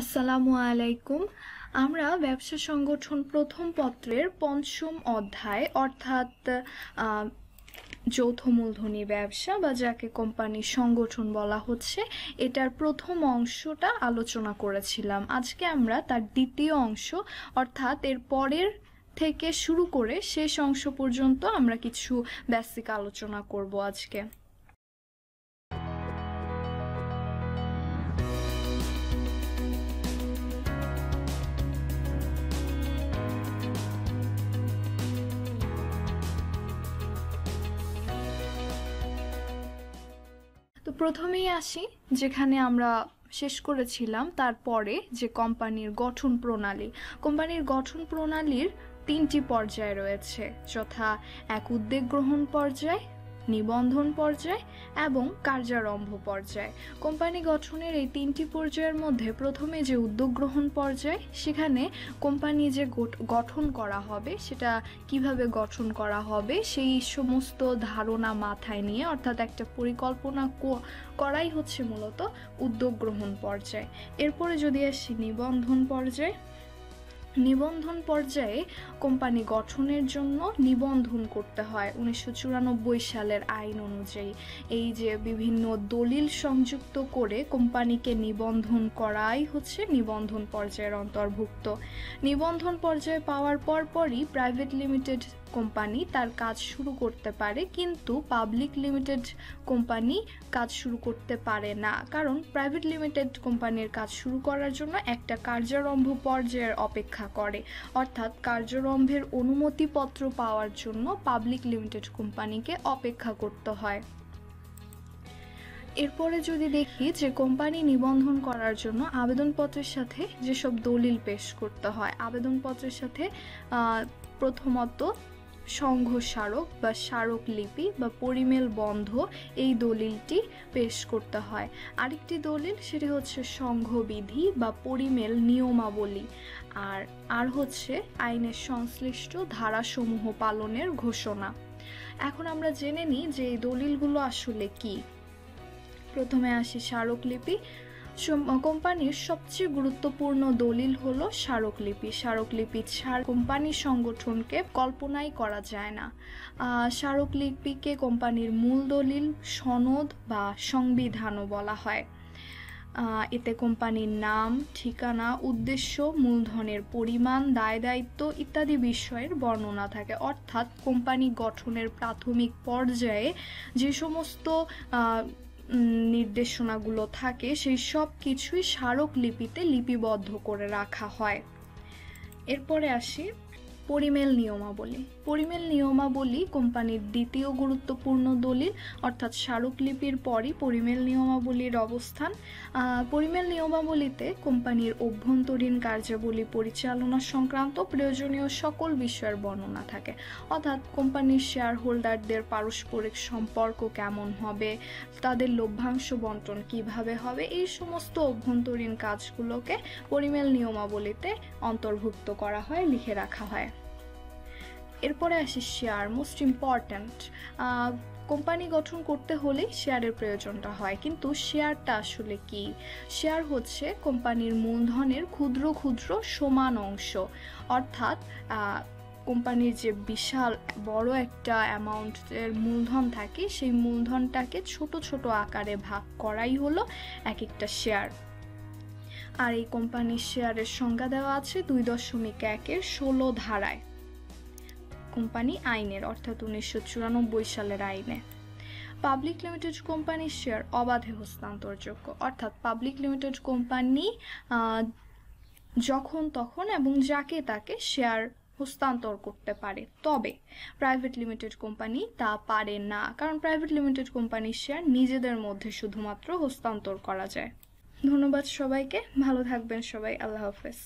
আসসালামু আলাইকুম। আমরা ব্যবসা সংগঠন প্রথম পত্রের পঞ্চম অধ্যায়, অর্থাৎ যৌথ মূলধনী ব্যবসা বা যাকে কোম্পানির সংগঠন বলা হচ্ছে, এটার প্রথম অংশটা আলোচনা করেছিলাম। আজকে আমরা তার দ্বিতীয় অংশ, অর্থাৎ এর পরের থেকে শুরু করে শেষ অংশ পর্যন্ত আমরা কিছু বেসিক আলোচনা করব আজকে। প্রথমেই আসি, যেখানে আমরা শেষ করেছিলাম তারপরে যে কোম্পানির গঠন প্রণালী। কোম্পানির গঠন প্রণালীর তিনটি পর্যায় রয়েছে, যথা এক উদ্যোগ গ্রহণ পর্যায় নিবন্ধন পর্যায় এবং কার্যারম্ভ পর্যায়। কোম্পানি গঠনের এই তিনটি পর্যায়ের মধ্যে প্রথমে যে উদ্যোগ গ্রহণ পর্যায়, সেখানে কোম্পানি যে গঠন করা হবে, সেটা কীভাবে গঠন করা হবে, সেই সমস্ত ধারণা মাথায় নিয়ে, অর্থাৎ একটা পরিকল্পনা করাই হচ্ছে মূলত উদ্যোগ গ্রহণ পর্যায়। এরপরে যদি আসি নিবন্ধন পর্যায় নিবন্ধন পর্যায়ে কোম্পানি গঠনের জন্য নিবন্ধন করতে হয় উনিশশো চুরানব্বই সালের আইন অনুযায়ী। এই যে বিভিন্ন দলিল সংযুক্ত করে কোম্পানিকে নিবন্ধন করাই হচ্ছে নিবন্ধন পর্যায়ের অন্তর্ভুক্ত। নিবন্ধন পর্যায়ে পাওয়ার পরপরই প্রাইভেট লিমিটেড কোম্পানি তার কাজ শুরু করতে পারে, কিন্তু পাবলিক লিমিটেড কোম্পানি কাজ শুরু করতে পারে না। কারণ প্রাইভেট লিমিটেড কোম্পানির কাজ শুরু করার জন্য একটা কার্যারম্ভ পর্যায়ের অপেক্ষা করে। অর্থাৎ কার্যরম্ভের অনুমতিপত্র পাওয়ার জন্য পাবলিক লিমিটেড কোম্পানিকে অপেক্ষা করতে হয়। এরপরে যদি দেখি যে কোম্পানি নিবন্ধন করার জন্য আবেদনপত্রের সাথে যেসব দলিল পেশ করতে হয়, আবেদনপত্রের সাথে প্রথমত সংঘ স্মারক বা স্মারক লিপি বা পরিমেল বন্ধ এই দলিলটি পেশ করতে হয়। আরেকটি দলিল সেটি হচ্ছে সংঘবিধি বা পরিমেল নিয়মাবলী আর আর হচ্ছে আইনের সংশ্লিষ্ট ধারাসমূহ পালনের ঘোষণা। এখন আমরা জেনে নিই যে এই দলিলগুলো আসলে কি। প্রথমে আসি স্মারকলিপি সম- কোম্পানির সবচেয়ে গুরুত্বপূর্ণ দলিল হলো স্মারকলিপি। স্মারকলিপি ছাড়া কোম্পানির সংগঠনকে কল্পনাই করা যায় না। স্মারকলিপিকে কোম্পানির মূল দলিল সনদ বা সংবিধানও বলা হয়। এতে কোম্পানির নাম, ঠিকানা, উদ্দেশ্য, মূলধনের পরিমাণ দায় দায়িত্ব ইত্যাদি বিষয়ের বর্ণনা থাকে। অর্থাৎ কোম্পানি গঠনের প্রাথমিক পর্যায়ে যে সমস্ত নির্দেশনাগুলো থাকে সেই সব কিছুই স্মারক লিপিতে লিপিবদ্ধ করে রাখা হয়। এরপরে আসি পরিমেল নিয়মাবলী। পরিমেল নিয়মাবলী কোম্পানির দ্বিতীয় গুরুত্বপূর্ণ দলিল, অর্থাৎ স্মারকলিপির পরই পরিমেল নিয়মাবলীর অবস্থান। পরিমেল নিয়মাবলীতে কোম্পানির অভ্যন্তরীণ কার্যাবলী পরিচালনা সংক্রান্ত প্রয়োজনীয় সকল বিষয়ের বর্ণনা থাকে। অর্থাৎ কোম্পানির শেয়ার হোল্ডারদের পারস্পরিক সম্পর্ক কেমন হবে, তাদের লভ্যাংশ বন্টন কীভাবে হবে, এই সমস্ত অভ্যন্তরীণ কাজগুলোকে পরিমেল নিয়মাবলীতে অন্তর্ভুক্ত করা হয়, লিখে রাখা হয়। এরপরে আসি শেয়ার মোস্ট ইম্পর্ট্যান্ট কোম্পানি গঠন করতে হলে শেয়ারের প্রয়োজনটা হয়। কিন্তু শেয়ারটা আসলে কি? শেয়ার হচ্ছে কোম্পানির মূলধনের ক্ষুদ্র ক্ষুদ্র সমান অংশ। অর্থাৎ কোম্পানির যে বিশাল বড় একটা অ্যামাউন্টের মূলধন থাকে, সেই মূলধনটাকে ছোট ছোট আকারে ভাগ করাই হলো এক একটা শেয়ার। আর এই কোম্পানির শেয়ারের সংজ্ঞা দেওয়া আছে দুই দশমিক একের ষোলো ধারায়। কোম্পানি আইনের, অর্থাৎ উনিশশো চুরানব্বই সালের আইনে। পাবলিক লিমিটেড কোম্পানির শেয়ার অবাধে হস্তান্তরযোগ্য, অর্থাৎ পাবলিক লিমিটেড কোম্পানি যখন তখন এবং যাকে তাকে শেয়ার হস্তান্তর করতে পারে। তবে প্রাইভেট লিমিটেড কোম্পানি তা পারে না, কারণ প্রাইভেট লিমিটেড কোম্পানির শেয়ার নিজেদের মধ্যে শুধুমাত্র হস্তান্তর করা যায়। ধন্যবাদ সবাইকে, ভালো থাকবেন সবাই, আল্লাহ হাফেজ।